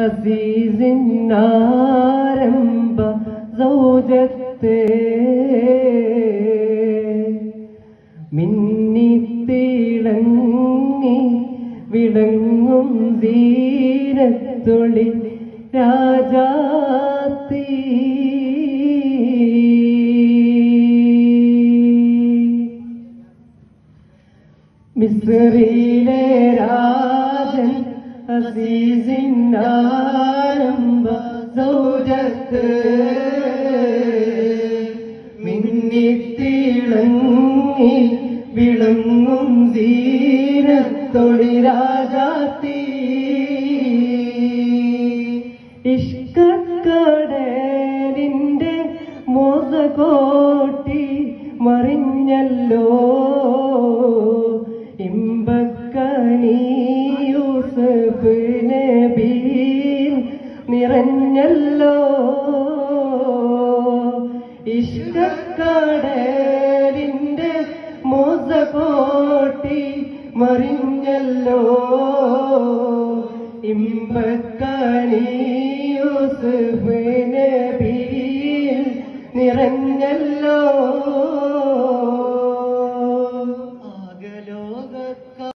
അസീസിന്നാരംഭ മിന്നി മിന്നിത്തിളങ്ങി വിളങ്ങും ധീരത്തൊളി രാജാത്തി. മിസ്രിയിലെ രാജൻ അസീസിനാരംഭ സൗജത്ത് മിന്നിത്തിളങ്ങി വിളങ്ങും ധീരത്തൊളി രാജാത്തി ഇഷ്കക്കടലിന്റെ മോസകോട്ടി മറിഞ്ഞല്ലോ. നിറഞ്ഞല്ലോ ഇഷ്ടക്കടലിന്റെ മോസകോട്ടി മറിഞ്ഞല്ലോ. ഇമ്പക്കണി യൂസഫ് നിറഞ്ഞല്ലോ